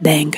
Bang.